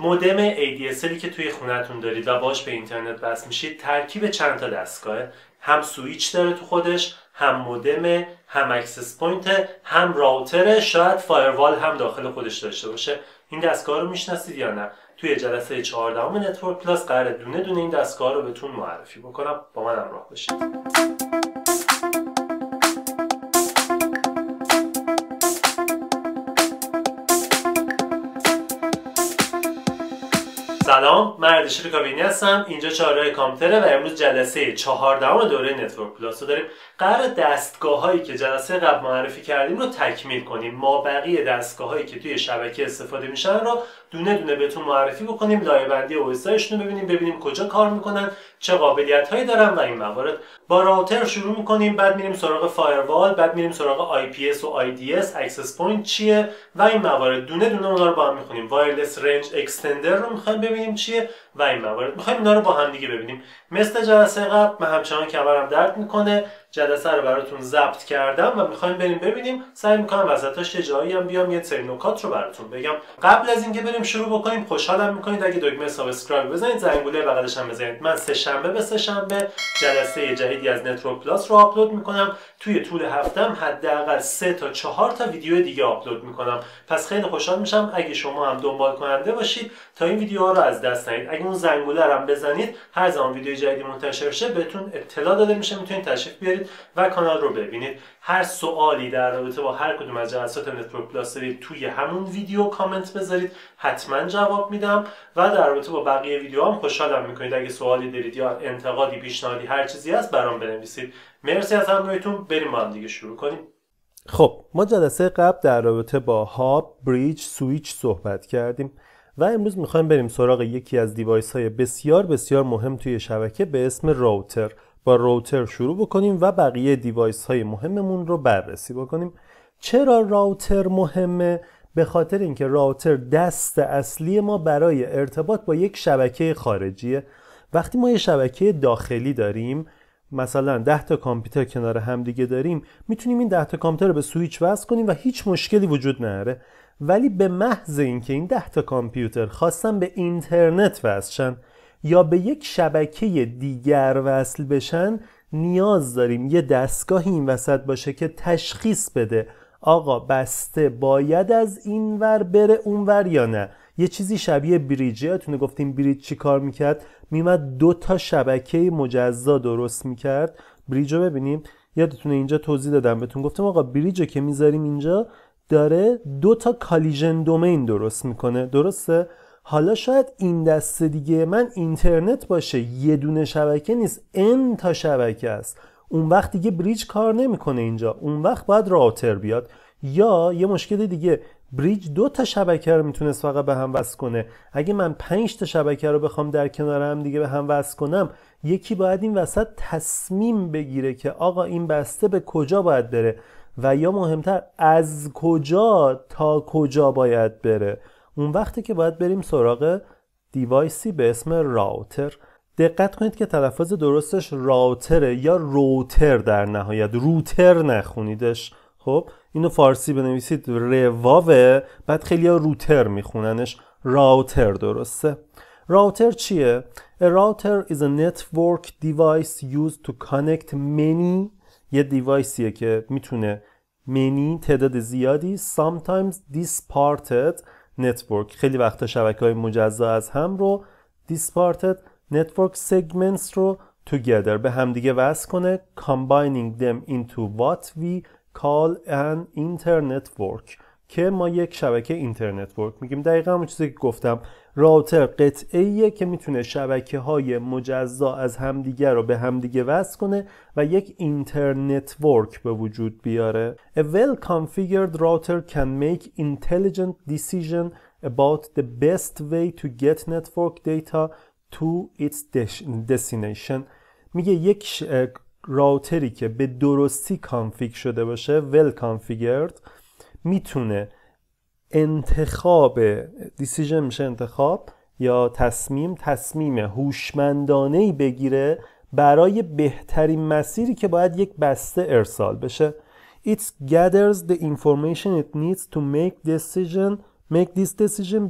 مودم ADSL ی که توی خونتون دارید و باش به اینترنت وصل میشید ترکیب چند تا دستگاهه هم سویچ داره تو خودش هم مودم هم access point هم router شاید firewall هم داخل خودش داشته باشه. این دستگاه رو می‌شناسید یا نه؟ توی جلسه 14 Network Plus قرار دونه دونه این دستگاه رو بهتون معرفی بکنم. با من همراه باشید. سلام من اردشیر کابینی هستم. اینجا چهارراه کامپیوتره و امروز جلسه چهاردهم دوره Network Plus رو داریم. قرار دستگاه هایی که جلسه قبل معرفی کردیم رو تکمیل کنیم. ما بقیه دستگاه هایی که توی شبکه استفاده میشن رو دونه دونه بهتون معرفی بکنیم لایه بندی او رو ببینیم ببینیم کجا کار می‌کنن چه قابلیت هایی دارن و این موارد. با router شروع می‌کنیم بعد میریم سراغ firewall بعد میریم سراغ IPS و IDS access point چیه و این موارد. دونه دونه اونا رو با هم می‌خونیم. wireless range extender رو می‌خوایم ببینیم چیه. و این موارد. می‌خوایم اینا رو با هم دیگه ببینیم. مثل جلسه قبل من همچنان کمرم درد می‌کنه. جلسه رو براتون ضبط کردم و می‌خوایم بریم ببینیم. سعی می‌کنم وسطاش یه جایی هم بیام یه سری نکات رو براتون بگم. قبل از اینکه بریم شروع بکنیم خوشحالم می‌کنید. اگه دکمه subscribe بزنید زنگوله بغلش هم بزنید. من سه شنبه به سه شنبه جلسه جدیدی از Network Plus رو آپلود می‌کنم. توی طول هفته‌م حداقل سه تا چهار تا ویدیو دیگه آپلود می‌کنم. پس خیلی خوشحال میشم. اگه شما هم دنبال کننده باشید تا این ویدیوها رو از دست ندید. اون زنگوله رو بزنید هر زمان ویدیو جدیدی منتشر شه بهتون اطلاع داده میشه می‌تونید تشریف بیارید و کانال رو ببینید. هر سوالی در رابطه با هر کدوم از جلسات Network Plus دارید توی همون ویدیو کامنت بذارید. حتما جواب میدم و در رابطه با بقیه ویدیو هم خوشحالم می‌کنید. اگه سوالی دارید یا انتقادی پیشنهادی هر چیزی هست برام بنویسید. مرسی از همراهیتون. بریم با هم دیگه شروع کنیم. خب ما جلسه قبل در رابطه با hub، bridge، switch صحبت کردیم. و امروز می‌خوایم بریم سراغ یکی از device های بسیار بسیار مهم توی شبکه به اسم router. با router شروع بکنیم و بقیه device های مهممون رو بررسی بکنیم. چرا router مهمه؟ به خاطر اینکه router دست اصلی ما برای ارتباط با یک شبکه خارجیه. وقتی ما یه شبکه داخلی داریم مثلا 10 تا کامپیوتر کنار همدیگه داریم می‌تونیم این 10 تا کامپیوتر رو به سویچ وصل کنیم و هیچ مشکلی وجود نداره. ولی به محض اینکه این 10 تا کامپیوتر خواستن به اینترنت وصل یا به یک شبکه دیگر وصل بشن نیاز داریم یه دستگاهی این وسط باشه که تشخیص بده آقا بسته باید از این ور بره اون ور یا نه؟ یه چیزی شبیه بریج یادتونه گفتیم بریج چی کار می‌کرد؟ میمد دو تا شبکه مجزا درست می‌کرد. بریج رو ببینیم. یادتونه اینجا توضیح دادم بهتون. گفتم آقا بریج که می‌ذاریم اینجا داره دو تا کالیژن دومین درست می‌کنه. درسته؟ حالا شاید این دسته دیگه من اینترنت باشه یه دونه شبکه نیست ان تا شبکه است. اون وقت دیگه بریج کار نمی‌کنه اینجا. اون وقت باید راوتر بیاد. یا یه مشکل دیگه بریج دو تا شبکه رو می‌تونست فقط به هم وصل کنه. اگه من پنج تا شبکه رو بخوام در کنار هم دیگه به هم وصل کنم یکی باید این وسط تصمیم بگیره که آقا این بسته به کجا باید بره. و یا مهمتر از کجا تا کجا باید بره؟ اون وقتی که باید بریم سراغ دیوایسی به اسم راوتر. دقت کنید که تلفظ درستش راوتره یا روتر در نهایت. روتر نخونیدش. خب اینو فارسی بنویسید. رواوه بعد خیلی ها روتر میخوننش. راوتر درسته. راوتر چیه؟ A router is a network device used to connect many یه دیوایسیه که می‌تونه many تعداد زیادی sometimes disparted network خیلی وقتا شبکه های مجزا از هم رو disparted network segments رو together به همدیگه وصل کنه combining them into what we call an internet work که ما یک شبکه اینترنت ورک میگیم. دقیقا همون چیزی که گفتم. راوتر قطعه که می‌تونه شبکه های مجزا از همدیگه رو به همدیگه وصل کنه و یک اینترنت ورک به وجود بیاره. A well configured router can make intelligent decision about the best way to get network data to its destination. میگه یک راوتری که به درستی کانفیگ شده باشه well configured می‌تونه انتخاب دیسیژن میشه انتخاب یا تصمیم تصمیم هوشمندانه بگیره برای بهترین مسیری که باید یک بسته ارسال بشه. It gathers the information it needs to make decision make this decision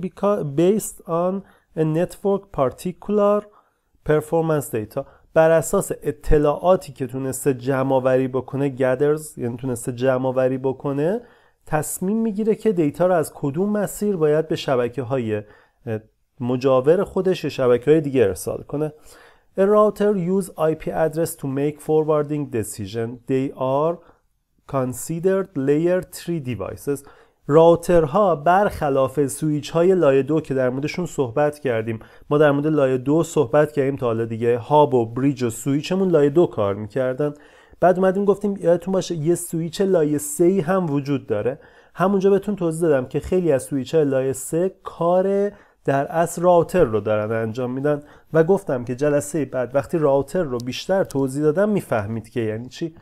based on a network particular performance data. بر اساس اطلاعاتی که تونسته جمع آوری بکنه gathers یعنی تونسته جمع آوری بکنه تصمیم می‌گیره که دیتا رو از کدوم مسیر باید به شبکه های مجاور خودش یا شبکه های دیگه ارسال کنه A router use IP address to make forwarding decision. They are considered layer 3 devices. router ها برخلاف سویچ های لایه دو که در موردشون صحبت کردیم ما در مورد لایه دو صحبت کردیم تا حالا دیگه hub و bridge و سویچمون لایه دو کار می‌کردن بعد اومدیم گفتیم یادتون باشه یه سویچ لایه سه هم وجود داره. همونجا بهتون توضیح دادم که خیلی از سویچ لایه سه کار در اصل router رو دارن انجام میدن و گفتم که جلسه بعد وقتی router رو بیشتر توضیح دادم می‌فهمید که یعنی چی.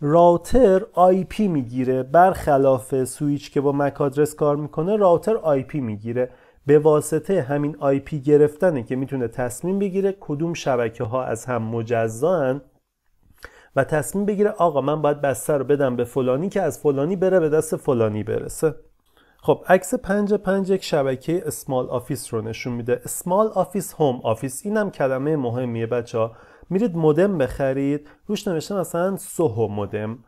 router IP می‌گیره برخلاف سویچ که با MAC address کار می‌کنه router IP می‌گیره. به واسطه همین IP گرفتنه که می‌تونه تصمیم بگیره کدوم شبکه ها از هم مجزان. و تصمیم بگیره آقا من باید بسته رو بدم به فلانی که از فلانی بره به دست فلانی برسه. خب عکس پنج پنج یک شبکه small office رو نشون میده. small office home office اینم کلمه مهمیه بچه ها میرید مودم بخرید. روش نوشته مثلا SOHO modem.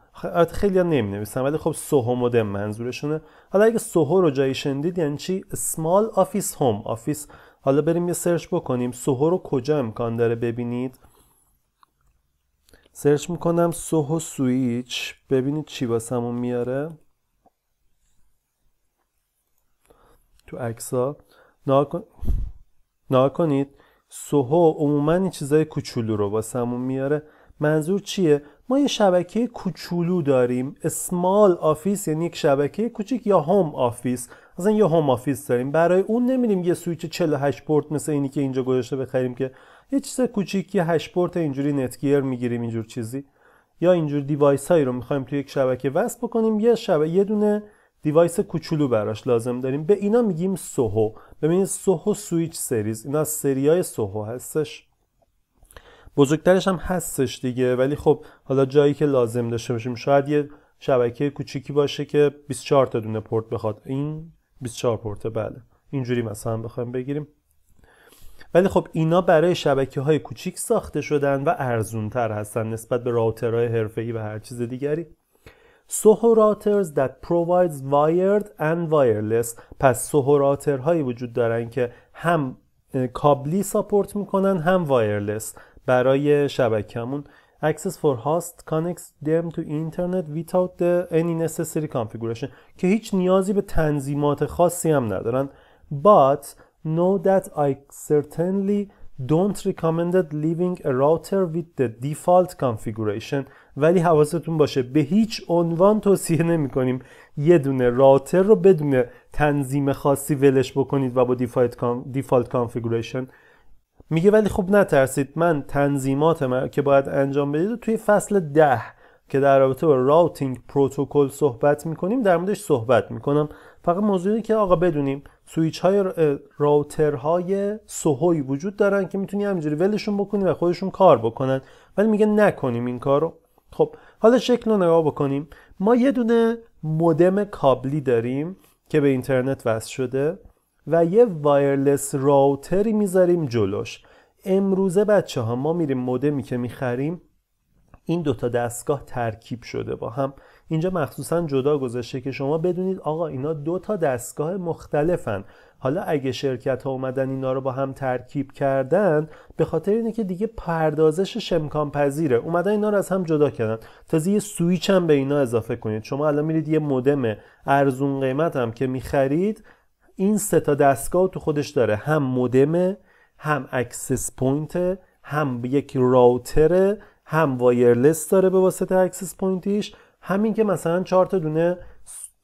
خیلی نمی نویسن ولی خب SOHO modem منظورشونه. حالا اگه SOHO رو جایی شندید یعنی چی؟ small office home office حالا بریم یه search بکنیم. SOHO رو کجا امکان داره ببینید؟ search می‌کنم SOHO switch. ببینید چی واسمون میاره. تو عکسا نگا کنید. SOHO عموما این چیزای کوچولو رو واسمون میاره. منظور چیه؟ ما یه شبکه کوچولو داریم. small office یعنی یک شبکه کوچیک یا home office مثلا یه home office داریم. برای اون نمیریم یه سویچ 48 پورت مثل اینی که اینجا گذاشته بخریم که یه چیز کوچیکی 8 پورت اینجوری Netgear می‌گیریم اینجور چیزی. یا اینجور device هایی رو می‌خوایم توی یک شبکه وصل بکنیم یه شبکه یه دونه device کوچولو براش لازم داریم. به اینا میگیم SOHO. ببینید سوهو سویچ سریز. اینا از سریای سوهو هستش. بزرگترش هم هستش دیگه ولی خب حالا جایی که لازم داشته باشیم شاید یه شبکه کوچیکی باشه که 24 تا دونه پورت بخواد. این 24 پورت بله. اینجوری مثلا بخوایم بگیریم. ولی خب اینا برای شبکه های کوچیک ساخته شدن و ارزون تر هستن نسبت به راوترهای حرفه‌ای و هر چیز دیگری. سوهو راترز that provides wired and wireless. پس سوهو راتر هایی وجود دارن که هم کابلی ساپورت می‌کنن هم وایرلس برای شبکمون access for host connects them to internet without the any necessary configuration. که هیچ نیازی به تنظیمات خاصی هم ندارن. But know that I certainly don't recommend leaving a router with the default configuration. ولی حواستون باشه به هیچ عنوان توصیه نمی کنیم یه دونه راتر رو بدون تنظیم خاصی ولش بکنید و با default configuration میگه ولی خب نترسید من تنظیمات که باید انجام بدید توی فصل ده که در رابطه با routing protocol صحبت می‌کنیم در موردش صحبت می‌کنم. فقط موضوعی که آقا بدونیم سویچ های router های SOHO ی وجود دارن که می‌تونی همینجوری ولشون بکنی و خودشون کار بکنن. ولی میگه نکنیم این کارو. خب حالا شکل رو نگاه بکنیم. ما یه دونه مودم کابلی داریم که به اینترنت وصل شده و یه وایرلس راوتری می‌ذاریم جلوش. امروزه بچه ها ما میریم مودمی که می‌خریم این دوتا دستگاه ترکیب شده با هم. اینجا مخصوصا جدا گذاشته که شما بدونید آقا اینا دو تا دستگاه مختلفن. حالا اگه شرکت ها اومدن اینا رو با هم ترکیب کردن به خاطر اینه که دیگه پردازش امکان پذیره. اومدن اینا رو از هم جدا کردن. تازه یه سویچ هم به اینا اضافه کنید. شما الان میرید یه مودم ارزون قیمت هم که می‌خرید این سه تا دستگاه تو خودش داره. هم مودم هم access point هم یک router هم wireless داره به واسطه access point یش. همین که مثلا چهار تا دونه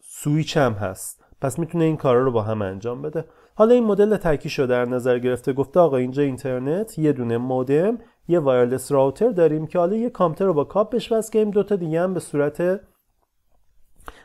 سویچ هم هست. پس می‌تونه این کارا رو با هم انجام بده. حالا این مدل تکی شده در نظر گرفته گفته آقا اینجا اینترنت یه دونه مودم یه وایرلس راوتر داریم که حالا یه کامپیوتر رو با کاب بهش وصل کردیم دو تا دیگه هم به صورت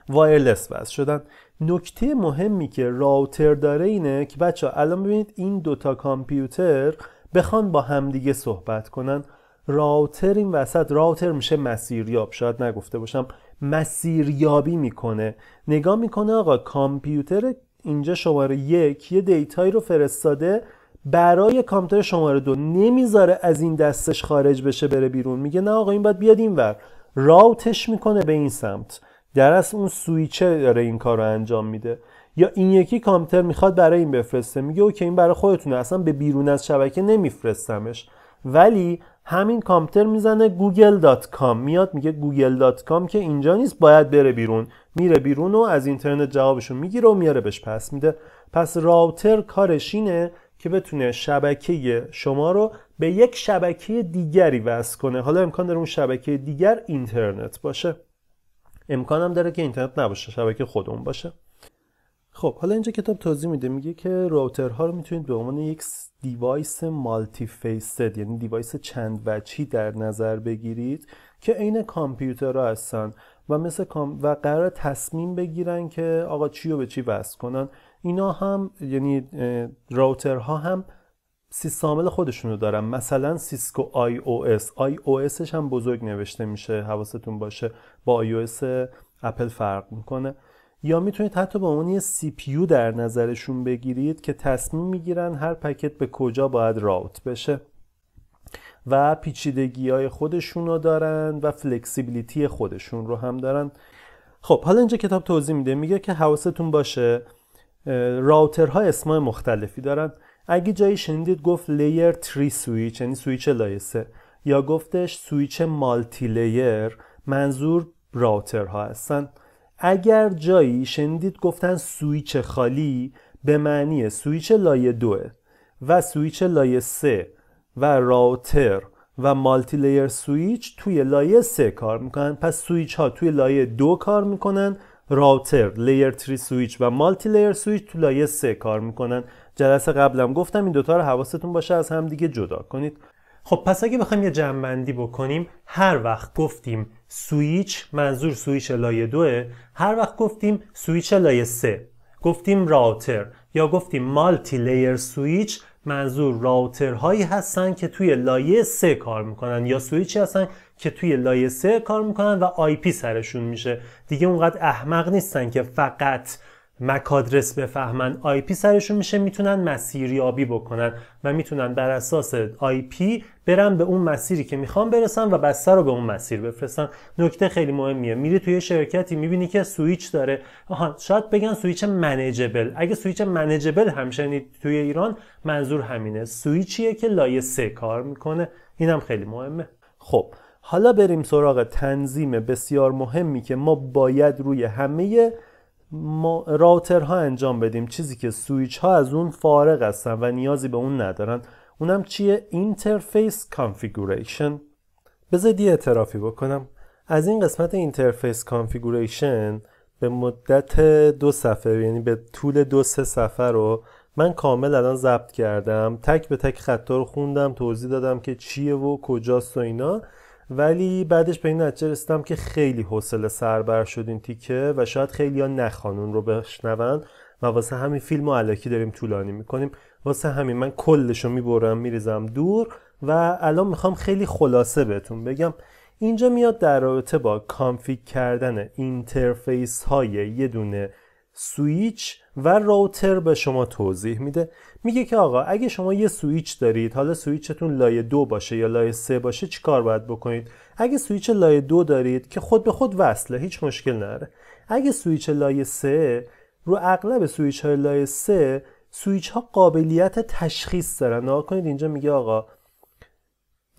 وایرلس وصل شدن. نکته مهمی که راوتر داره اینه که بچه ها الان ببینید این دوتا کامپیوتر بخوان با همدیگه صحبت کنن. راوتر این وسط راوتر میشه مسیریاب. شاید نگفته باشم. مسیریابی می‌کنه. نگاه می‌کنه آقا کامپیوتر اینجا شماره یک یه دیتایی رو فرستاده برای کامپیوتر شماره دو نمی‌ذاره از این دستش خارج بشه بره بیرون. میگه نه آقا این باید بیاد این ور. راوتش می‌کنه به این سمت. در اصل اون سویچه داره این کار رو انجام میده. یا این یکی کامپیوتر می‌خواد برای این بفرسته. میگه اوکی این برای خودتونه. اصلا به بیرون از شبکه نمیفرستمش. ولی همین کامپیوتر می‌زنه google.com میاد میگه google.com که اینجا نیست باید بره بیرون. میره بیرون و از اینترنت جوابشو می‌گیره و میاره بهش پس میده. پس router کارش اینه که بتونه شبکه شما رو به یک شبکه دیگری وصل کنه. حالا امکان داره اون شبکه دیگر اینترنت باشه. امکانم داره که اینترنت نباشه شبکه خودمون باشه. خب حالا اینجا کتاب توضیح میده میگه که router ها رو می‌تونید به عنوان یک device multi-faced یعنی device چند وجهی در نظر بگیرید که عین کامپیوترها هستن و مثل کام و قرار تصمیم بگیرن که آقا چی رو به چی وصل کنن. اینا هم یعنی router ها هم سیستم خودشونو دارن. مثلا Cisco IOS. IOS ش هم بزرگ نوشته میشه حواستون باشه. با iOS اپل فرق می‌کنه. یا می‌تونید حتی به عنوان یه CP در نظرشون بگیرید که تصمیم می‌گیرن هر packet به کجا باید route بشه. و پیچیدگی های خودشون رو دارن و flexibility خودشون رو هم دارن. خب حالا اینجا کتاب توضیح میده. میگه که حواستون باشه router ها اسمای مختلفی دارن. اگه جایی شنیدید گفت لیر 3 سویچ یعنی سویچ لایه 3 یا گفتش switch multilayer منظور router ها هستن. اگر جایی شنیدید گفتن سویچ خالی به معنی سویچ لایه دوه و سویچ لایه 3 و router و multilayer switch توی لایه 3 کار می‌کنن. پس سویچ ها توی لایه دو کار می‌کنن router layer 3 سویچ و multilayer switch تو لایه 3 کار می‌کنن. جلسه قبلم گفتم این دوتا رو حواستون باشه از هم دیگه جدا کنید. خب پس اگه بخوایم یه جمعبندی بکنیم هر وقت گفتیم سویچ منظور سویچ لایه دوه هر وقت گفتیم سویچ لایه سه گفتیم router یا گفتیم multilayer switch منظور router هایی هستن که توی لایه سه کار می‌کنن یا سویچی هستن که توی لایه سه کار می‌کنن و IP سرشون میشه. دیگه اونقدر احمق نیستن که فقط MAC address بفهمن. IP سرشون میشه می‌تونن مسیریابی بکنن و می‌تونن بر اساس IP برن به اون مسیری که می‌خوان برسن و بسته رو به اون مسیر بفرستن. نکته خیلی مهمیه. میری توی شرکتی می‌بینی که سویچ داره. آها شاید بگن switch manageable. اگه switch manageable هم شنید توی ایران منظور همینه. سویچیه که لایه سه کار می‌کنه. اینم خیلی مهمه. خب حالا بریم سراغ تنظیم بسیار مهمی که ما باید روی همه router ها انجام بدیم. چیزی که سویچ ها از اون فارغ هستن و نیازی به اون ندارن اونم چیه؟ interface configuration بذارید یه اعترافی بکنم. از این قسمت interface configuration به مدت دو صفحه یعنی به طول دو سه صفحه رو من کامل الان ضبط کردم. تک به تک خط ها رو خوندم توضیح دادم که چیه و کجاست و اینا. ولی بعدش به این نتیجه رسیدم که خیلی حوصله سربر شد این تیکه و شاید خیلی ها نخوان اون رو بشنون و واسه همین فیلم و الکی داریم طولانی می‌کنیم. واسه همین من کلش رو می‌برم میریزم دور و الان می‌خوام خیلی خلاصه بهتون بگم. اینجا میاد در رابطه با config کردن interface های یه دونه سویچ و router به شما توضیح میده. میگه که آقا اگه شما یه سویچ دارید حالا سویچتون لایه دو باشه یا لایه سه باشه چیکار باید بکنید؟ اگه سویچ لایه دو دارید که خود به خود وصله هیچ مشکل نداره. اگه سویچ لایه سه رو اغلب سویچ های لایه سه سویچ ها قابلیت تشخیص دارن. نگاه کنید اینجا میگه آقا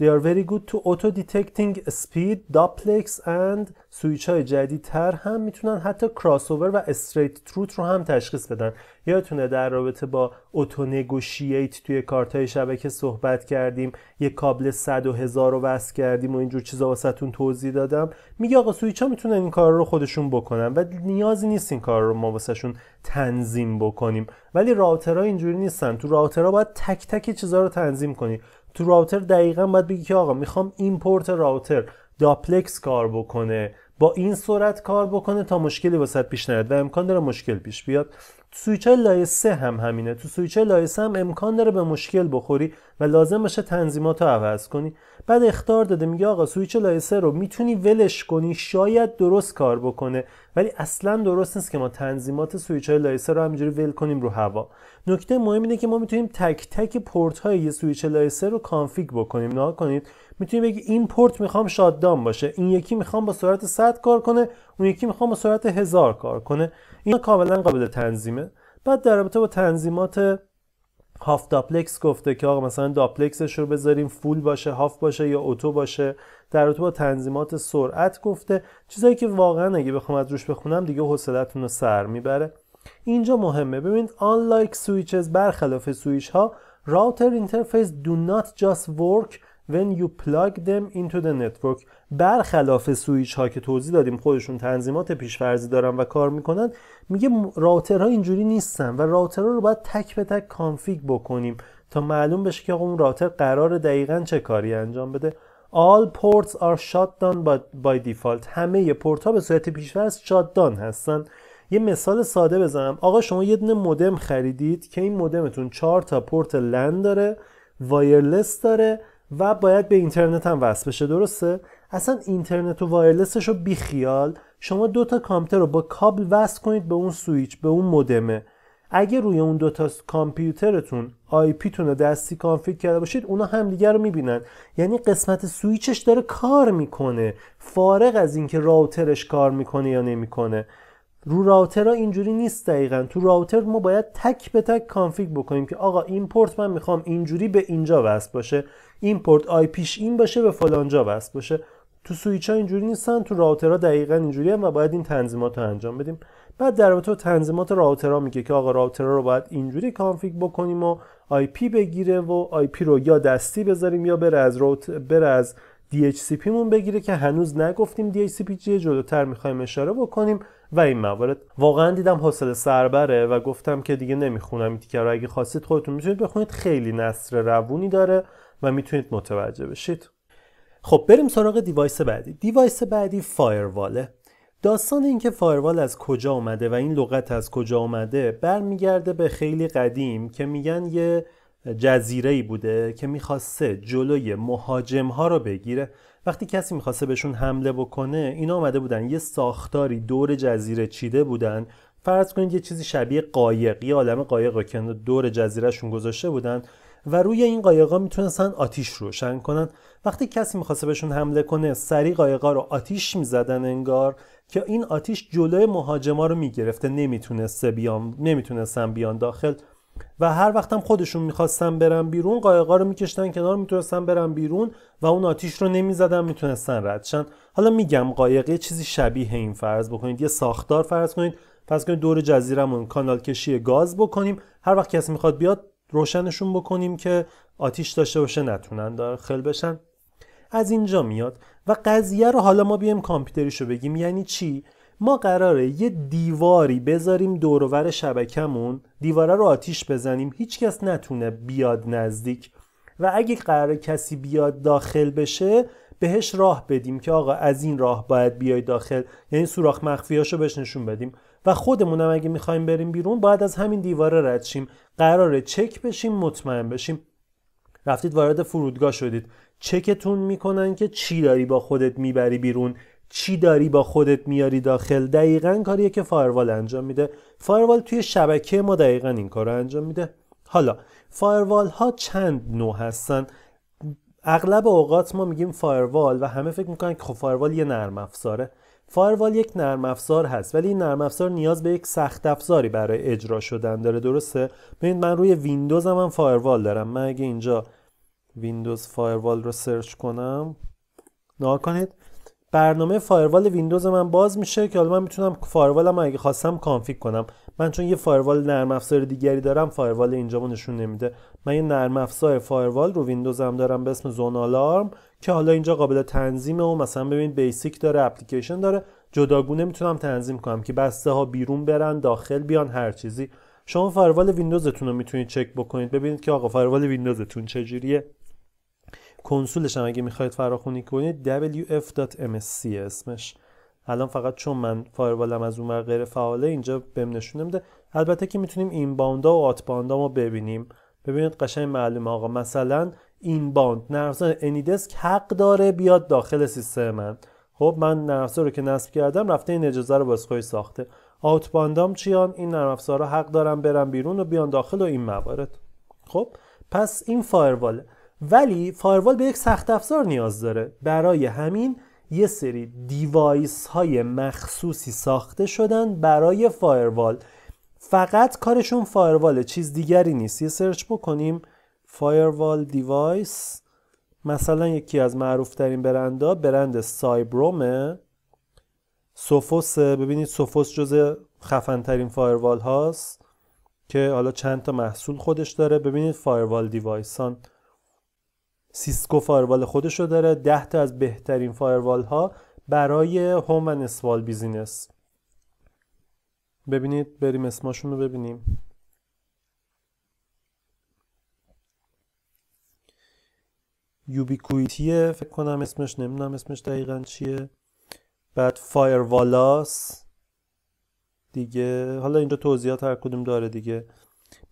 They are very good to auto detecting speed, duplex and سویچ های جدیدتر هم می‌تونن حتی cross و straight-through رو هم تشخیص بدن. یادتونه در رابطه با auto negotiate توی کارت های شبکه صحبت کردیم یه کابل 100 و هزار رو وصل کردیم و اینجور چیزا واسه‌تون توضیح دادم. میگه آقا سویچ ها می‌تونن این کار رو خودشون بکنن و نیازی نیست این کار رو ما واسهشون تنظیم بکنیم. ولی router ها اینجوری نیستن. تو router ها باید تک تک چیزا رو تنظیم کنی. تو router دقیقا باید بگی که آقا می‌خوام این پورت router duplex کار بکنه. با این سرعت کار بکنه تا مشکلی واست پیش نیاد و امکان داره مشکل پیش بیاد. سویچ لایه 3 هم همینه. تو سویچ لایه 3 هم امکان داره به مشکل بخوری و لازم باشه تنظیمات رو عوض کنی. بعد اخطار داده میگه آقا سویچ لایه 3 رو می‌تونی ولش کنی شاید درست کار بکنه ولی اصلا درست نیست که ما تنظیمات سویچ های لایه 3 رو همینجوری ول کنیم رو هوا. نکته مهم اینه که ما می‌تونیم تک تک پورت های سویچ لایه 3 رو config بکنیم. نگاه کنید می‌تونی بگی این پورت می‌خوام shutdown باشه. این یکی می‌خوام با سرعت 100 کار کنه اون یکی می‌خوام با سرعت 1000 کار کنه. این کاملا قابل تنظیمه. بعد در رابطه با تنظیمات هاف داپلکس گفته که آقا مثلا داپلکسش رو بذاریم فول باشه هاف باشه یا اتو باشه. در رابطه با تنظیمات سرعت گفته. چیزایی که واقعا اگه بخوام از روش بخونم دیگه حوصلتون رو سر می‌بره. اینجا مهمه. ببینید unlike switches برخلاف سویچ ها router interface do not just work when you plug them into the network. برخلاف سویچ ها که توضیح دادیم خودشون تنظیمات پیشفرضی دارن و کار می‌کنن میگه router ها اینجوری نیستن و router ها رو باید تک به تک config بکنیم تا معلوم بشه که اون router قراره دقیقا چه کاری انجام بده. All ports are shut down by default. همه پورت ها به صورت پیشفرض shutdown هستن. یه مثال ساده بزنم. آقا شما یه دونه مودم خریدید که این مودمتون چهار تا پورت LAN داره wireless داره و باید به اینترنت هم وصل بشه درسته؟ اصلا اینترنت و wireless ش رو بیخیال شما دو تا کامپیوتر رو با کابل وصل کنید به اون سویچ به اون مودمه. اگه روی اون دوتا کامپیوترتون IP تون رو دستی config کرده باشید اونا همدیگه رو می‌بینن. یعنی قسمت سویچش داره کار می‌کنه. فارغ از اینکه router ش کار می‌کنه یا نمی‌کنه. رو router ها اینجوری نیست دقیقا. تو router ما باید تک به تک config بکنیم که آقا این پورت من می‌خوام اینجوری به اینجا وصل باشه. این پورت IP ش این باشه به فلان جا وصل باشه. تو سویچ ها اینجوری نیستن تو router ها دقیقا اینجوری هن و باید این تنظیمات رو انجام بدیم. بعد در رابطه تنظیمات router ها میگه که آقا router ها رو باید اینجوری config بکنیم و IP بگیره و IP رو یا دستی بذاریم یا بره از route بره از DHCP مون بگیره که هنوز نگفتیم DHCP چیه جلوتر می‌خوایم اشاره بکنیم و این موارد. واقعا دیدم حوصله سربره و گفتم که دیگه نمی‌خونم این تیکه رو. اگه خواستید خودتون می‌تونید بخونید. خیلی نثر روونی داره. و می‌تونید متوجه بشید. خب بریم سراغ device بعدی. device بعدی firewall ه داستان اینکه firewall از کجا اومده و این لغت از کجا اومده برمیگرده به خیلی قدیم که میگن یه جزیره ای بوده که می‌خواسته جلوی مهاجم ها رو بگیره. وقتی کسی می‌خواسته بهشون حمله بکنه اینا آمده بودن یه ساختاری دور جزیره چیده بودن. فرض کنید یه چیزی شبیه قایق یه عالم قایق که دور جزیره‌شون گذاشته بودن. و روی این قایقا می‌تونستن آتیش روشن کنن. وقتی کسی می‌خواسته بهشون حمله کنه سری قایقا رو آتیش می‌زدن انگار که این آتیش جلوی مهاجما رو می‌گرفته نمی‌تونسته بیان نمی‌تونستن بیان داخل. و هر وقت هم خودشون می‌خواستن برن بیرون قایقا رو میکشتن کنار می‌تونستن برن بیرون و اون آتیش رو نمی‌زدن می‌تونستن ردشن حالا میگم قایقه چیزی شبیه این فرض بکنید. یه ساختار فرض کنید. فرض کنید دور جزیرمون کانال کشی گاز بکنیم. هر وقت کسی می‌خواد بیاد روشنشون بکنیم که آتیش داشته باشه نتونن داخل بشن. از اینجا میاد و قضیه رو حالا ما بیایم کامپیوتریشو بگیم. یعنی چی؟ ما قراره یه دیواری بذاریم دورور شبکمون دیواره رو آتیش بزنیم. هیچکس نتونه بیاد نزدیک و اگه قرار کسی بیاد داخل بشه بهش راه بدیم که آقا از این راه باید بیای داخل. یعنی سوراخ مخفیاشو بهش نشون بدیم. و خودمون هم اگه می‌خوایم بریم بیرون باید از همین دیواره رد شیم. قراره چک بشیم مطمئن بشیم. رفتید وارد فرودگاه شدید. چکتون می‌کنن که چی داری با خودت می‌بری بیرون؟ چی داری با خودت میاری داخل؟ دقیقا کاریه که firewall انجام میده. firewall توی شبکه ما دقیقا این کار رو انجام میده. حالا firewall ها چند نوع هستن؟ اغلب اوقات ما میگیم firewall و همه فکر می‌کنن که خب firewall یه نرم افزاره. firewall یک نرم افزار هست ولی این نرم افزار نیاز به یک سخت افزاری برای اجرا شدن داره. درسته؟ ببینید من روی ویندوزم هم firewall دارم. من اگه اینجا Windows Firewall رو search کنم نگاه کنید. برنامه firewall ویندوز من باز میشه که حالا من می‌تونم firewall م اگه خواستم config کنم. من چون یه firewall نرم افزار دیگری دارم firewall اینجا نشون نمیده. من یه نرم افزار firewall رو ویندوزم دارم به اسم ZoneAlarm. که حالا اینجا قابل تنظیمه و مثلا ببینید basic داره اپلیکیشن داره. جداگونه می‌تونم تنظیم کنم که بسته ها بیرون برن داخل بیان هر چیزی. شما فایروال ویندوزتون رو می‌تونید چک بکنید. ببینید که آقا فایروال ویندوزتون چجوریه. کنسولش هم اگه می‌خواید فراخونی کنید wf.msc اسمش. الان فقط چون من فایروالم از اون غیر فعاله اینجا بهم نشون نمیده. البته که می‌تونیم inbound ا و outbound امون ببینیم. ببینید قشنگ معلومه. آقا مثلا inbound. نرم AnyDesk حق داره بیاد داخل سیستم من. خب من نرم رو که نصب کردم رفته این اجازه رو واسه خودش ساخته. outbound ام چیان؟ این نرم افزارها حق دارن برن بیرون و بیان داخل و این موارد. خب پس این فایرواله ولی فایروال به یک سخت افزار نیاز داره. برای همین یه سری device های مخصوصی ساخته شدن برای فایروال. فقط کارشون فایرواله چیز دیگری نیست. یه search بکنیم. firewall device مثلا یکی از معروف ترین برندا برند Cyberoam ه Sophos ببینید سوفوس جز خفن ترین فایروال هاست که حالا چند تا محصول خودش داره. ببینید firewall device ان. Cisco فایروال خودش رو داره. ده تا از بهترین فایروال ها برای home و small business ببینید بریم اسماشون رو ببینیم. Ubiquiti ه فکر کنم اسمش نمی‌دونم اسمش دقیقا چیه. بعد فایروالاس دیگه. حالا اینجا توضیحات هر کدوم داره دیگه.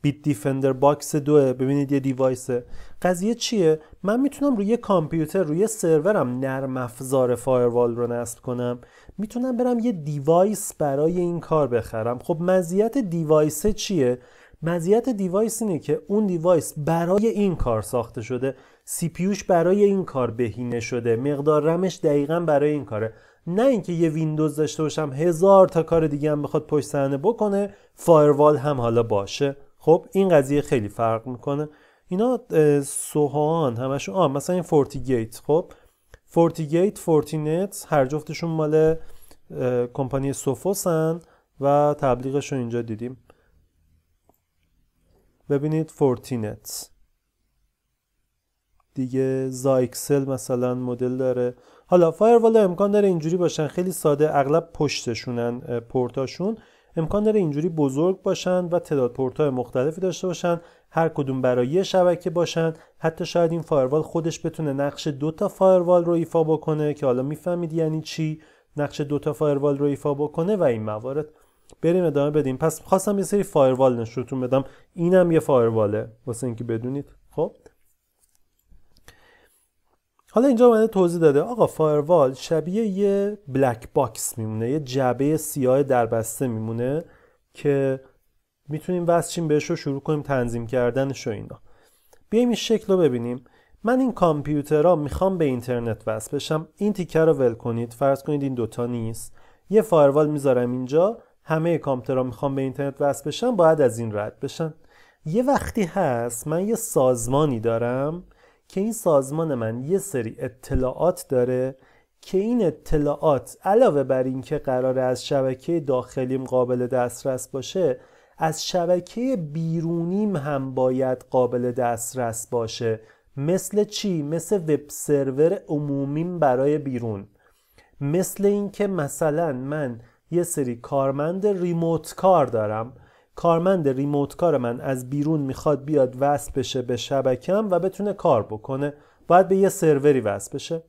Bitdefender Box دوه ببینید یه device ه قضیه چیه؟ من می‌تونم روی کامپیوتر روی سرورم نرم افزار فایروال رو نصب کنم. می‌تونم برم یه device برای این کار بخرم. خب مزیت device چیه؟ مزیت device اینه که اون device برای این کار ساخته شده. CPU ش برای این کار بهینه شده. مقدار رمش دقیقا برای این کاره. نه اینکه یه ویندوز داشته باشم هزار تا کار دیگه هم بخواد پشت صحنه بکنه فایروال هم حالا باشه. خب این قضیه خیلی فرق می‌کنه. اینا سوهان همشون آه مثلا این FortiGate. خب FortiGate Fortinet هر جفتشون مال کمپانی Sophos ن و تبلیغش رو اینجا دیدیم. ببینید Fortinet. دیگه Zyxel مثلا مدل داره. حالا فایروال امکان داره اینجوری باشن خیلی ساده اغلب پشتشونن پورتاشون. امکان داره اینجوری بزرگ باشن و تعداد پورتای مختلفی داشته باشن هر کدوم برای یه شبکه باشن. حتی شاید این فایروال خودش بتونه نقش دو تا فایروال رو ایفا بکنه که حالا می‌فهمید یعنی چی؟ نقش دو تا فایروال رو ایفا بکنه و این موارد. بریم ادامه بدیم. پس خواستم یه سری فایروال نشونتون بدم. اینم یه فایرواله واسه اینکه بدونید. خب؟ حالا اینجا اومده توضیح داده. آقا فایروال شبیه یه black box میمونه یه جعبه سیاه دربسته میمونه که می‌تونیم وصلشیم بهش رو شروع کنیم تنظیم کردنش و اینا. بیایم این شکل رو ببینیم. من این کامپیوترها می‌خوام به اینترنت وصل بشم. این تیکه رو ول کنید. فرض کنید این دوتا نیست. یه فایروال می‌ذارم اینجا. همه کامپیوترها می‌خوام به اینترنت وصل بشم. باید از این رد بشن. یه وقتی هست من یه سازمانی دارم که این سازمان من یه سری اطلاعات داره که این اطلاعات علاوه بر اینکه قراره از شبکه داخلیم قابل دسترس باشه از شبکه بیرونیم هم باید قابل دسترس باشه. مثل چی؟ مثل وب سرور عمومیم برای بیرون. مثل اینکه مثلا من یه سری کارمند remote کار دارم. کارمند remote کار من از بیرون می‌خواد بیاد وصل بشه به شبکم و بتونه کار بکنه. باید به یه سروری وصل بشه.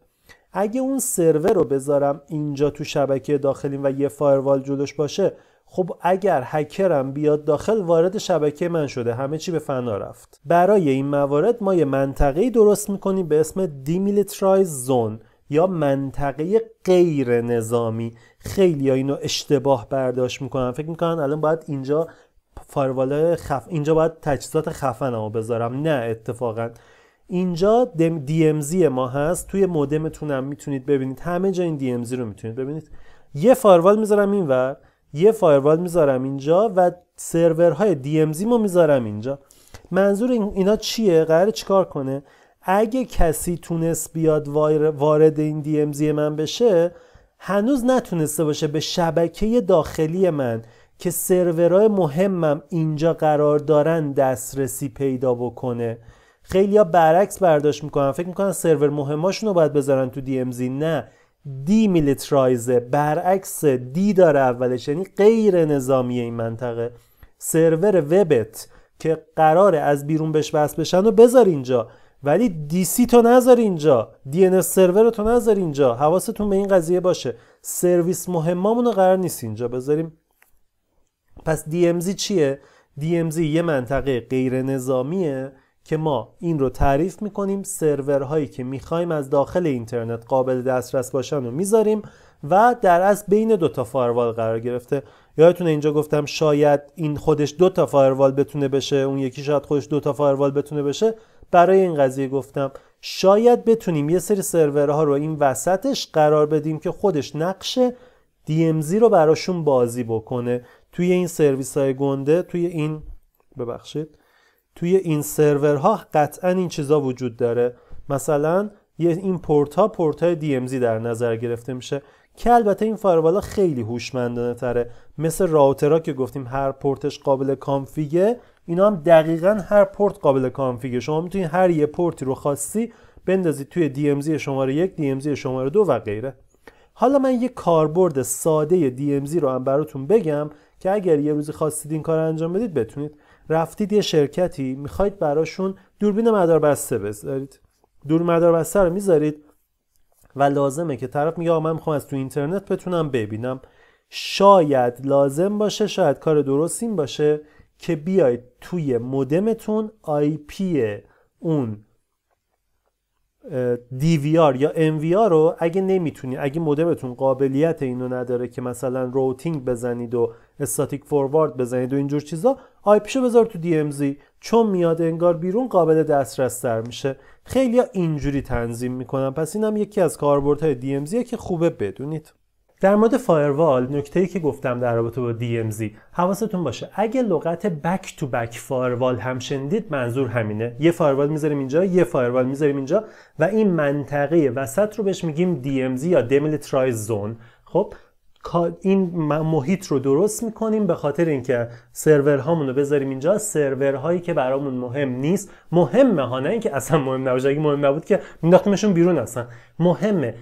اگه اون سرور رو بذارم اینجا تو شبکه داخلیم و یه فایروال جلوش باشه خب اگر هکرم بیاد داخل وارد شبکه من شده. همه چی به فنا رفت. برای این موارد ما یه منطقه درست می‌کنیم به اسم demilitarized zone یا منطقه غیر نظامی خیلی ها اینو اشتباه برداشت می‌کنن. فکر می‌کنن الان باید اینجا فایروال خف اینجا باید تجهیزات خفنمو بذارم. نه اتفاقا. اینجا DMZ ما هست. توی مودمتون هم می‌تونید ببینید. همه جا این DMZ رو می‌تونید ببینید. یه فایروال می‌ذارم اینور یه فایروال می‌ذارم اینجا و سرورهای DMZ ما می‌ذارم اینجا. منظور اینا چیه؟ قرار چیکار کنه؟ اگه کسی تونست بیاد وارد این DMZ من بشه هنوز نتونسته باشه به شبکه داخلی من که سرورهای مهمم اینجا قرار دارن دسترسی پیدا بکنه. خیلی ها برعکس برداشت می‌کنن. فکر می‌کنن سرور مهماشون رو باید بذارن تو دی ام زی نه. دی میلیترایزه برعکس دی داره اولش. یعنی غیر نظامی این منطقه. سرور وبت که قراره از بیرون بهش وصل بشن و بذار اینجا. ولی دی سی تو نذار اینجا. دی ان سرور تو نذار اینجا. حواستون به این قضیه باشه. سرویس مهمامون رو قرار نیست اینجا بذاریم. پس DMZ چیه؟ DMZ یه منطقه غیر نظامیه که ما این رو تعریف می‌کنیم سرورهایی که می‌خوایم از داخل اینترنت قابل دسترس باشن رو می‌ذاریم و در از بین دو تا فایروال قرار گرفته. یادتونه اینجا گفتم شاید این خودش دو تا فایروال بتونه بشه اون یکی شاید خودش دو تا فایروال بتونه بشه. برای این قضیه گفتم شاید بتونیم یه سری سرورها رو این وسطش قرار بدیم که خودش نقش DMZ رو براشون بازی بکنه. توی این سرویس های گنده توی این ببخشید. توی این سرورها قطعا این چیزا وجود داره. مثلا یه این پورت ها پورت های DMZ در نظر گرفته میشه که البته این فایروالا خیلی هوشمندانه تره. مثل راوترها که گفتیم هر پورتش قابل کانفیگه اینا هم دقیقا هر پورت قابل کانفیگه شما می‌تونید هر یه پورتی رو خاصی بندازید توی DMZ شماره یک DMZ شماره دو و غیره. حالا من یه کاربرد ساده DMZ رو هم براتون بگم. که اگر یه روزی خواستید این کار انجام بدید بتونید. رفتید یه شرکتی می‌خواید براشون دوربین مدار بسته بذارید. دور مدار بسته رو می‌ذارید و لازمه که طرف میگه آقا من می‌خوام از تو اینترنت بتونم ببینم. شاید لازم باشه شاید کار درست این باشه که بیاید توی مودمتون IP اون DVR یا NVR رو اگه نمی‌تونید اگه مودمتون قابلیت اینو نداره که مثلا routing بزنید و static forward بزنید و اینجور چیزا IP شو بذار تو DMZ چون میاد انگار بیرون قابل دسترس تر میشه. خیلی اینجوری تنظیم می‌کنم پس اینم یکی از کاربردهای DMZ که خوبه بدونید. در مورد فایروال نکته ای که گفتم در رابطه با DMZ حواستون باشه. اگه لغت back to back firewall هم شنیدید منظور همینه. یه فایروال می‌ذاریم اینجا یه فایروال می‌ذاریم اینجا و این منطقه وسط رو بهش میگیم DMZ یا Demilitarized zone خب این محیط رو درست می‌کنیم به خاطر اینکه سرورهامون رو بذاریم اینجا. سرورهایی که برامون مهم نیست. مهمه ها نه اینکه اصلا مهم نباشه. اگه مهم نبود که مینداختیمشون بیرون اصلا. مهمه.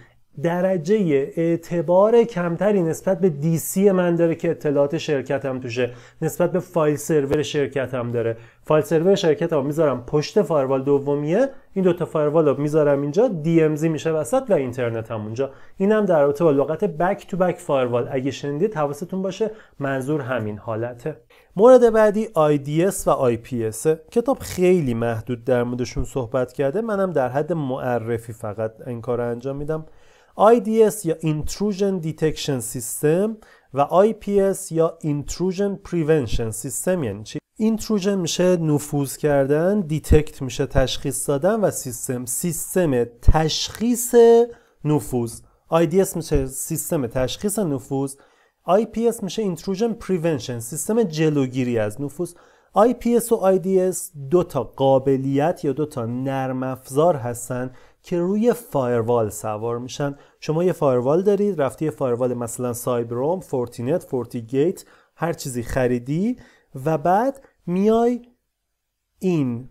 درجه اعتبار کمتری نسبت به DC من داره که اطلاعات شرکتم توشه. نسبت به file server شرکتم داره. file server شرکتم می‌ذارم. پشت فایروال دومیه. این دوتا فایروال رو می‌ذارم اینجا. DMZ میشه وسط و اینترنت هم اونجا. اینم در رابطه با لغت back to back firewall. اگه شنیدید حواستون باشه منظور همین حالته. مورد بعدی IDS و IPS کتاب خیلی محدود در موردشون صحبت کرده. منم در حد معرفی فقط این کار انجام میدم. IDS یا Intrusion Detection System و IPS یا Intrusion Prevention System یعنی چی؟ Intrusion میشه نفوذ کردن detect میشه تشخیص دادن و سیستم. سیستم تشخیص نفوذ. IDS میشه سیستم تشخیص نفوذ. IPS میشه Intrusion Prevention سیستم جلوگیری از نفوذ. IPS و IDS دو تا قابلیت یا دو تا نرم افزار هستن که روی فایروال سوار میشن. شما یه فایروال دارید رفتی یه فایروال مثلا Cyberoam Fortinet FortiGate هر چیزی خریدی و بعد میای این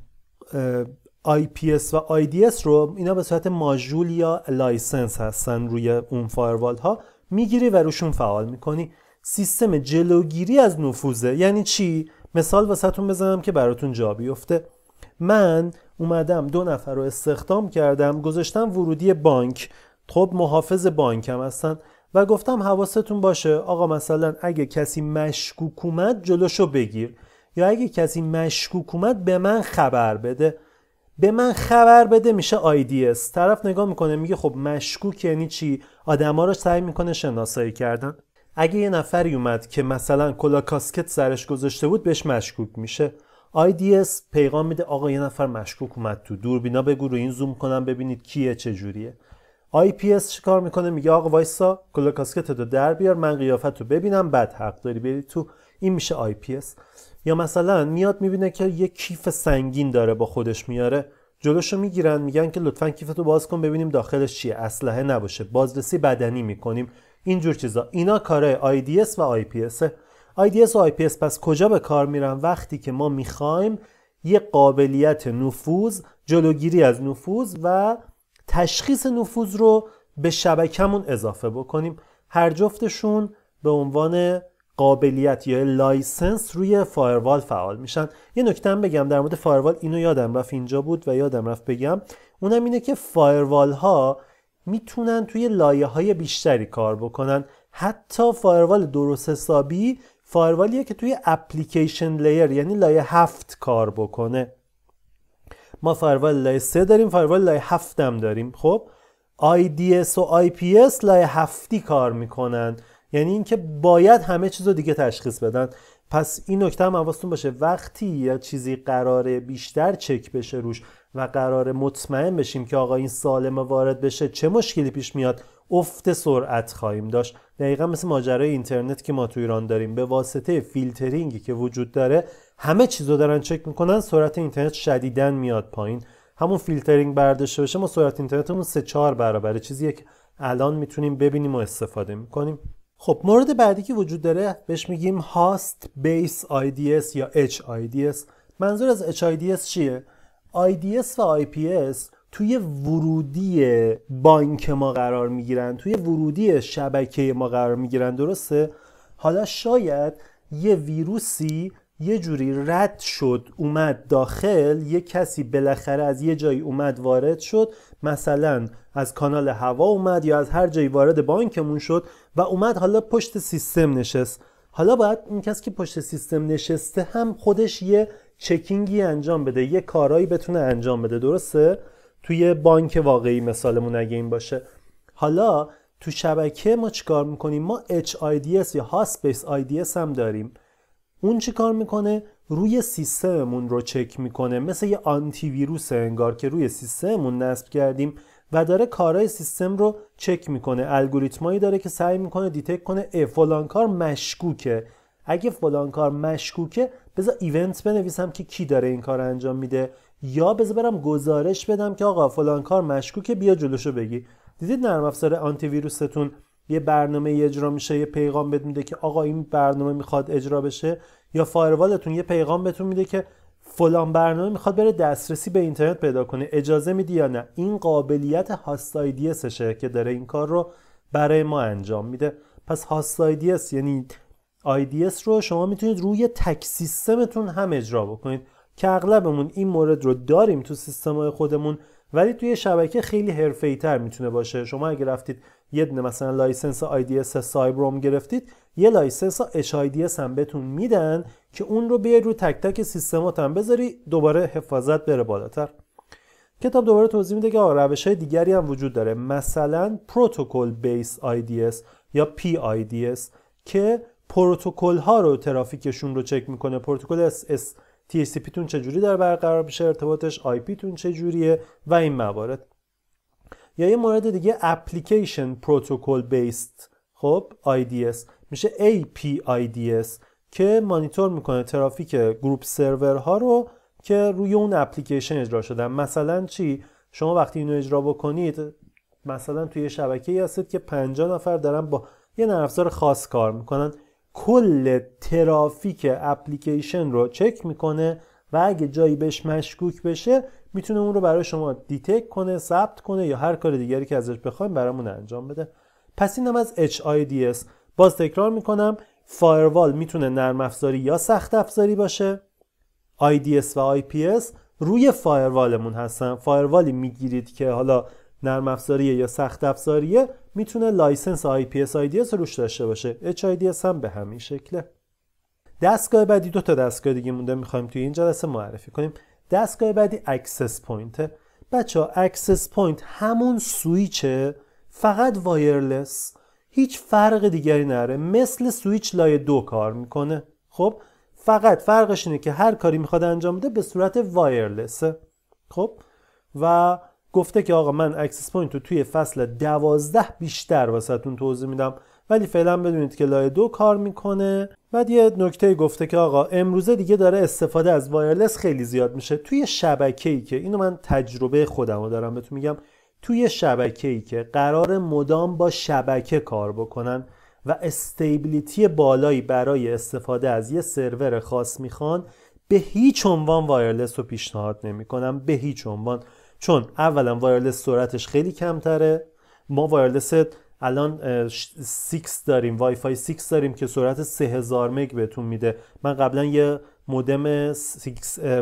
IPS و IDS رو اینا به صورت ماژول یا لایسنس هستن روی اون فایروال ها می‌گیری و روشون فعال می‌کنی. سیستم جلوگیری از نفوذه. یعنی چی؟ مثال واسهتون بزنم که براتون جا بیفته. من اومدم دو نفر رو استخدام کردم گذاشتم ورودی بانک. خب محافظ بانک هم هستن و گفتم حواستون باشه آقا مثلا اگه کسی مشکوک اومد جلوشو بگیر. یا اگه کسی مشکوک اومد به من خبر بده. به من خبر بده میشه IDS طرف نگاه می‌کنه میگه خب مشکوک یعنی چی؟ آدما رو سعی می‌کنه شناسایی کردن. اگه یه نفری اومد که مثلا کلا کاسکت سرش گذاشته بود بهش مشکوک میشه. IDS پیغام میده آقا یه نفر مشکوک اومد تو دوربینا بگو رو این زوم کنم ببینید کیه چه جوریه. IPS چیکار می‌کنه؟ میگه آقا وایسا کلا کاسکت رو در بیار من قیافت ببینم بعد حق داری بری تو. این میشه IPS یا مثلا میاد می‌بینه که یه کیف سنگین داره با خودش میاره جلوشو می‌گیرن میگن که لطفا کیفتو باز کن ببینیم داخلش چیه اسلحه نباشه بازرسی بدنی می‌کنیم. اینجور چیزا. اینا کارهای IDS و IPS IDS و IPS پس کجا به کار میرن وقتی که ما می‌خوایم یه قابلیت نفوذ جلوگیری از نفوذ و تشخیص نفوذ رو به شبکمون اضافه بکنیم. هر جفتشون به عنوان قابلیت یا لایسنس روی فایروال فعال میشن. یه نکته هم بگم در مورد فایروال اینو یادم رفت اینجا بود و یادم رفت بگم. اونم اینه که فایروال ها می‌تونن توی لایه های بیشتری کار بکنن. حتی فایروال درست حسابی فایروالیه که توی application layer یعنی لایه هفت کار بکنه. ما فایروال لایه سه داریم فایروال لایه هفت هم داریم. خب IDS و IPS لایه هفتی کار می‌کنن. یعنی اینکه باید همه چیز رو دیگه تشخیص بدن. پس این نکته هم حواستون باشه. وقتی یا چیزی قراره بیشتر چک بشه روش و قرار مطمئن بشیم که آقا این سالم وارد بشه چه مشکلی پیش میاد؟ افت سرعت خواهیم داشت. دقیقا مثل ماجرای اینترنت که ما تو ایران داریم به واسطه فیلترینگی که وجود داره همه چیزو دارن چک می‌کنن سرعت اینترنت شدیدن میاد پایین. همون فیلترینگ برداشته بشه ما سرعت اینترنتمون سه چهار برابره چیزی که الان می‌تونیم ببینیم و استفاده می‌کنیم. خب مورد بعدی که وجود داره بهش میگیم host based IDS یا HIDS منظور از HIDS چیه؟ IDS و IPS توی ورودی بانک ما قرار می‌گیرن توی ورودی شبکه ما قرار می‌گیرن درسته؟ حالا شاید یه ویروسی یه جوری رد شد اومد داخل یه کسی بالاخره از یه جایی اومد وارد شد مثلا از کانال هوا اومد یا از هر جایی وارد بانکمون شد و اومد حالا پشت سیستم نشست حالا باید این کسی که پشت سیستم نشسته هم خودش یه چکینگی انجام بده یه کارایی بتونه انجام بده درسته توی بانک واقعی مثالمون اگه این باشه. حالا تو شبکه ما چیکار می‌کنیم؟ ما HIDS یا Host IDS هم داریم. اون چی کار می‌کنه؟ روی سیستممون رو چک می‌کنه. مثل یه آنتی ویروس انگار که روی سیستممون نصب کردیم و داره کارهای سیستم رو چک می‌کنه. الگوریتمایی داره که سعی می‌کنه دیتک کنه ای فلان کار مشکوکه. اگه فلان کار مشکوکه بذار ایونت بنویسم که کی داره این کار انجام میده. یا بذار برم گزارش بدم که آقا فلان کار مشکوکه بیا جلوشو بگی. دیدید نرم افزار آنتی ویروستون یه برنامه اجرا میشه یه پیغام بهت میده که آقا این برنامه می‌خواد اجرا بشه. یا فایروالتون یه پیغام بهتون میده که فلان برنامه می‌خواد بره دسترسی به اینترنت پیدا کنه. اجازه میدی یا نه؟ این قابلیت host IDS شه که داره این کار رو برای ما انجام میده. پس host IDS یعنی IDS رو شما می‌تونید روی تک سیستمتون هم اجرا بکنید. که اغلبمون این مورد رو داریم تو سیستم خودمون ولی توی شبکه خیلی حرفه‌ای تر می‌تونه باشه. شما اگه رفتید یه دونه مثلا لایسنس IDS Cyberoam گرفتید یه لایسنس HIDS هم بهتون میدن که اون رو بیاید رو تک تک سیستمات هم بذاری دوباره حفاظت بره بالاتر. کتاب دوباره توضیح میده که روش های دیگری هم وجود داره. مثلا protocol based IDS یا PIDS که پروتکل ها رو ترافیکشون رو چک می‌کنه. پروتکل اس TCP تون چجوری داره برقرار میشه؟ ارتباطش IP تون چجوریه؟ و این موارد. یا یه مورد دیگه application protocol based. خب IDS میشه APIDS که مانیتور می‌کنه ترافیک group سرورها رو که روی اون اپلیکیشن اجرا شدن. مثلا چی؟ شما وقتی اینو اجرا بکنید مثلا توی شبکه هستید که 50 نفر دارن با یه نرم خاص کار می‌کنن. کل ترافیک اپلیکیشن رو چک می‌کنه و اگه جایی بهش مشکوک بشه می‌تونه اون رو برای شما detect کنه ثبت کنه یا هر کار دیگری که ازش بخوایم برامون انجام بده. پس این هم از HIDS باز تکرار می‌کنم فایروال می‌تونه نرم افزاری یا سخت افزاری باشه. IDS و IPS روی فایروالمون هستن. فایروالی می‌گیرید که حالا نرم افزاریه یا سخت افزاریه. می‌تونه لایسنس IPS IDS روش داشته باشه. HIDS هم به همین شکله. دستگاه بعدی دو تا دستگاه دیگه مونده. می‌خوایم توی این جلسه معرفی کنیم. دستگاه بعدی access point بچه access point همون سویچه. فقط وایرلس. هیچ فرق دیگری نداره مثل سویچ لایه دو کار می‌کنه. خب؟ فقط فرقش اینه که هر کاری می‌خواد انجام بده به صورت وایرلسه. خب؟ و گفته که آقا من access point رو توی فصل دوازده بیشتر واسهتون توضیح میدم ولی فعلا بدونید که لایه دو کار می‌کنه. بعد یه نکته گفته که آقا امروزه دیگه داره استفاده از وایرلس خیلی زیاد میشه. توی شبکه ای که اینو من تجربه خودم رو دارم بهتون میگم توی شبکه ای که قرار مدام با شبکه کار بکنن و stability بالایی برای استفاده از یه سرور خاص می‌خوان به هیچ عنوان وایرلس رو پیشنهاد نمی‌کنم. به هیچ عنوان. چون اولا وایرلس سرعتش خیلی کمتره. ما وایرلس الان 6 داریم وای فای 6 داریم که سرعت 3000 مگ بهتون میده. من قبلا یه مودم 6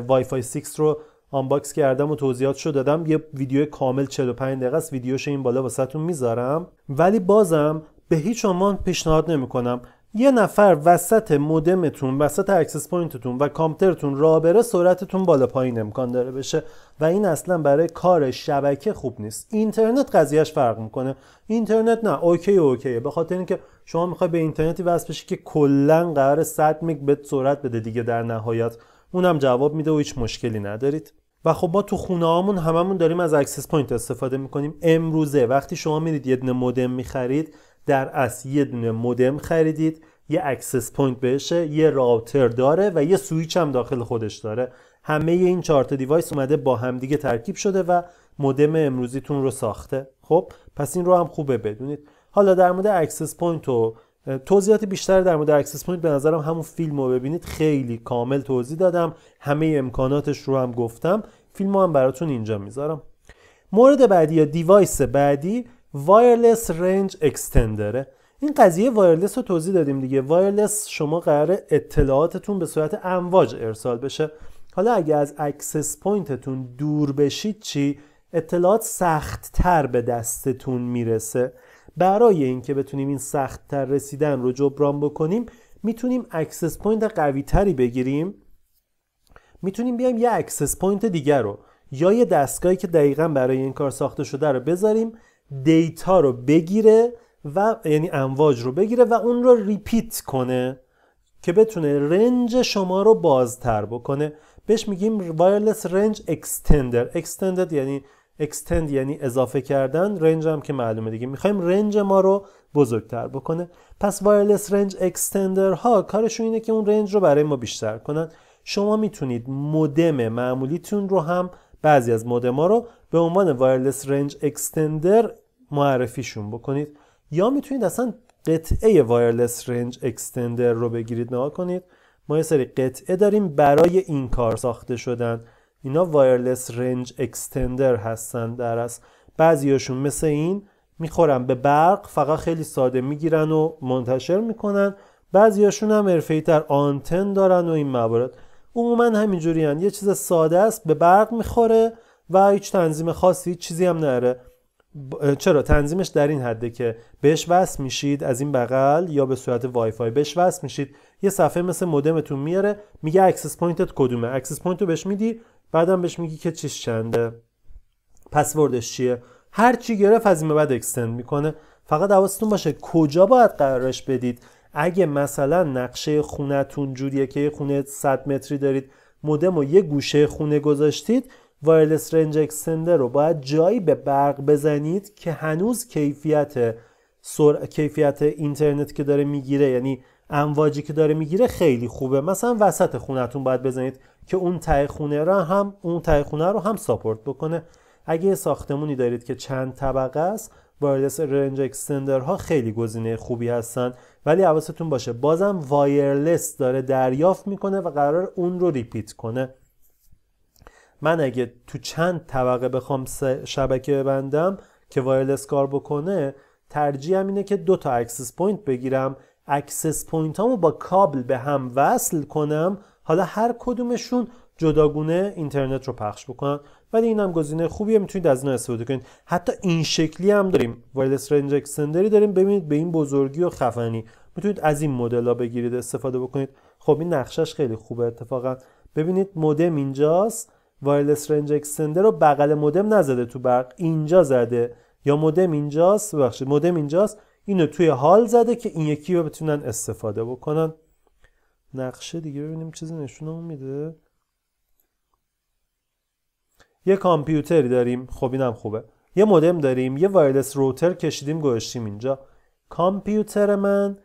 وای فای 6 رو unbox کردم و توضیحاتشو دادم. یه ویدیو کامل 45 دقیقه است. ویدیوش این بالا واسهتون می‌ذارم. ولی بازم به هیچ عنوان پیشنهاد نمی‌کنم. یه نفر وسط مودمتون وسط access point تون و کامپیوترتون را بره سرعتتون بالا پایین امکان داره بشه. و این اصلا برای کار شبکه خوب نیست. اینترنت قضیهش فرق می‌کنه. اینترنت نه okay okay به خاطر اینکه شما می‌خوای به اینترنتی وصل بشی که کلا قرار 100 مگ به سرعت بده دیگه در نهایت. اونم جواب میده و هیچ مشکلی ندارید. و خب ما تو خونه هامون هممون داریم از access point استفاده می‌کنیم. امروزه وقتی شما میرید یه مودم می‌خرید در اصل یه دونه مودم خریدید یه access point بهشه یه router داره و یه سویچ هم داخل خودش داره. همه این چهار تا device اومده با همدیگه ترکیب شده و مودم امروزیتون رو ساخته. خب پس این رو هم خوبه بدونید. حالا در مورد access point و توضیحات بیشتر در مورد access point به نظرم همون فیلم رو ببینید. خیلی کامل توضیح دادم. همه امکاناتش رو هم گفتم. فیلم هم براتون اینجا می‌ذارم. مورد بعدی یا device بعدی wireless range extender ه این قضیه wireless رو توضیح دادیم دیگه. wireless شما قرار اطلاعاتتون به صورت امواج ارسال بشه. حالا اگه از access point تون دور بشید چی؟ اطلاعات سخت تر به دستتون می‌رسه. برای اینکه بتونیم این سخت تر رسیدن رو جبران بکنیم می‌تونیم access point قوی تری بگیریم. می‌تونیم بیایم یه access point دیگر رو یا یه دستگاهی که دقیقا برای این کار ساخته شده رو بذاریم. data رو بگیره و یعنی امواج رو بگیره و اون رو repeat کنه که بتونه range شما رو بازتر بکنه. بهش میگیم wireless range extender extended یعنی extend یعنی اضافه کردن. range هم که معلومه دیگه. می‌خوایم range ما رو بزرگتر بکنه. پس wireless range extender ها کارشون اینه که اون range رو برای ما بیشتر کنن. شما می‌تونید مودم معمولیتون رو هم بعضی از مودم ها رو به عنوان وایرلس رنج اکستندر معرفیشون بکنید. یا می‌تونید اصلا قطعه وایرلس رنج اکستندر رو بگیرید نها کنید. ما یه سری قطعه داریم برای این کار ساخته شدن. اینا وایرلس رنج اکستندر هستن در از بعضیاشون. مثل این می‌خورن به برق فقط خیلی ساده می‌گیرن و منتشر می‌کنن. بعضیاشون هم حرفه‌ای تر آنتن دارن و این موارد. عموما همینجوری هن. یه چیز ساده است به برق می‌خوره و هیچ تنظیم خاصی هیچ چیزی هم نداره. چرا؟ تنظیمش در این حده که بهش وصل میشید از این بغل یا به صورت وای فای بهش وصل میشید. یه صفحه مثل مودمتون میاره میگه access point ت کدومه. access point رو بهش میدی بعدم بهش میگی که چیش چنده. پسوردش چیه؟ هر چی گرفت از این بعد extend می‌کنه. فقط حواستون باشه کجا باید قرارش بدید. اگه مثلا نقشه خونتون جوریه که یه خونه 100 متری دارید مودم و یه گوشه خونه گذاشتید وایرلس رنج اکستندر رو باید جایی به برق بزنید که هنوز کیفیت سر... کیفیت اینترنت که داره می‌گیره یعنی امواجی که داره می‌گیره خیلی خوبه. مثلا وسط خونتون باید بزنید که اون ته خونه رو هم اون ته خونه رو هم ساپورت بکنه. اگه ساختمونی دارید که چند طبقه است wireless range extender ها خیلی گزینه خوبی هستن. ولی حواستون باشه بازم wireless داره دریافت می‌کنه و قرار اون رو repeat کنه. من اگه تو چند طبقه بخوام شبکه ببندم که wireless کار بکنه ترجیحم اینه که دو تا access point بگیرم. access point هامو با کابل به هم وصل کنم. حالا هر کدومشون جداگونه اینترنت رو پخش بکنن. ولی اینم گزینه خوبیه می‌تونید از اینا استفاده کنید. حتی این شکلی هم داریم. وایرلس رنج اکستندری داریم. ببینید به این بزرگی و خفنی. می‌تونید از این مدل ها بگیرید استفاده بکنید. خب این نقشش خیلی خوبه اتفاقا. ببینید مودم اینجاست. وایرلس رنج اکستندر رو بغل مودم نزده تو برق. اینجا زده. یا مودم اینجاست؟ ببخشید مودم اینجاست. اینو توی حال زده که این یکی رو بتونن استفاده بکنن. نقشه دیگه ببینیم چیزی نشونمون میده. یه کامپیوتری داریم. خب اینم خوبه. یه مودم داریم. یه وایرلس روتر کشیدیم گذاشتیم اینجا. کامپیوتر من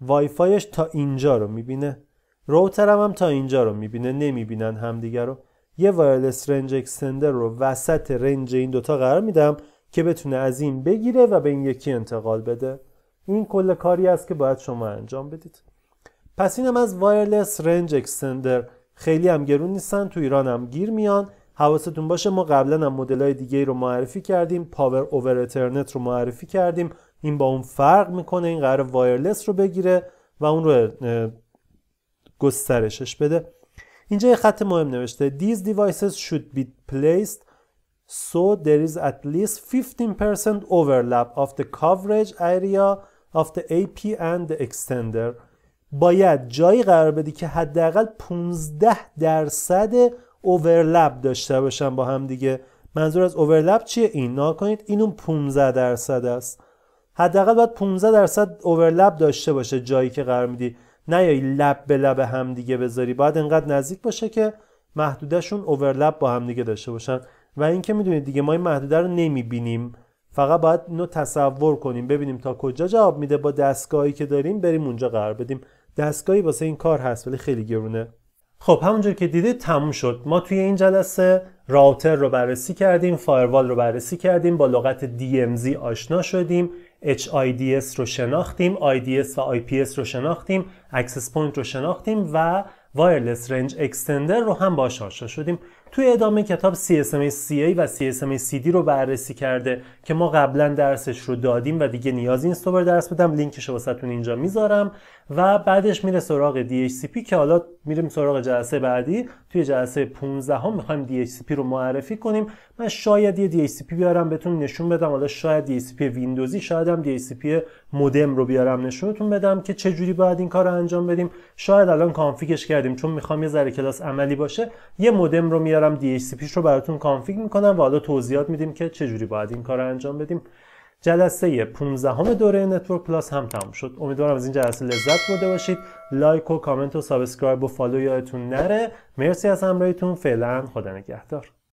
وای فایش تا اینجا رو می‌بینه. روترم هم تا اینجا رو می‌بینه. نمی‌بینن همدیگه رو. یه وایرلس رنج اکستندر رو وسط رنج این دوتا قرار میدم که بتونه از این بگیره و به این یکی انتقال بده. این کل کاری است که باید شما انجام بدید. پس اینم از wireless range extender خیلی هم گرون نیستن تو ایران هم گیر میان. حواستون باشه ما قبلا هم مدل های دیگه رو معرفی کردیم. power over Ethernet رو معرفی کردیم. این با اون فرق می‌کنه این قرار wireless رو بگیره و اون رو گسترشش بده. اینجا یه خط مهم نوشته. These devices should be placed so there is at least 15% overlap of the coverage area of the AP and the extender. باید جایی قرار بدی که حداقل 15 درصد اوورلپ داشته باشن با هم دیگه. منظور از اوورلپ چیه؟ این. نا کنید این اون 15 درصد است. حداقل باید 15 درصد اوورلپ داشته باشه جایی که قرار میدی. نه یا لب به لب هم دیگه بذاری. باید انقدر نزدیک باشه که محدودشون اوورلپ با هم دیگه داشته باشن. و اینکه می‌دونید دیگه ما این محدوده رو نمی‌بینیم. فقط باید اینو تصور کنیم. ببینیم تا کجا جواب میده. با دستگاهی که داریم بریم اونجا قرار بدیم. دستگاهی واسه این کار هست ولی خیلی گرونه. خب همونجور که دیدید تموم شد. ما توی این جلسه راوتر رو بررسی کردیم فایروال رو بررسی کردیم با لغت DMZ آشنا شدیم. HIDS رو شناختیم IDS و IPS رو شناختیم Access Point رو شناختیم و وایرلس رنج اکستندر رو هم باش آشنا شدیم. توی ادامه کتاب CSMA CA و CSMA CD رو بررسی کرده که ما قبلا درسش رو دادیم و دیگه نیازی نیست دوباره درس بدم. لینکش رو واسهتون اینجا می‌ذارم. و بعدش میره سراغ DHCP که حالا میریم سراغ جلسه بعدی. توی جلسه 15 هم می‌خوایم DHCP رو معرفی کنیم. من شاید یه DHCP بیارم بهتون نشون بدم. حالا شاید DHCP ویندوزی شاید هم DHCP مودم رو بیارم نشونتون بدم که چه جوری باید این کار رو انجام بدیم. شاید الان config ش کردیم چون می‌خوام یه ذره کلاس عملی باشه. یه مودم رو میارم DHCP رو براتون config می‌کنم و حالا توضیحات میدیم که چه جوری باید این کار انجام بدیم. جلسه 15 همه دوره Network Plus هم تموم شد. امیدوارم از این جلسه لذت برده باشید. like و کامنت و subscribe و follow یادتون نره. مرسی از همراهیتون. فعلا خدا نگهدار.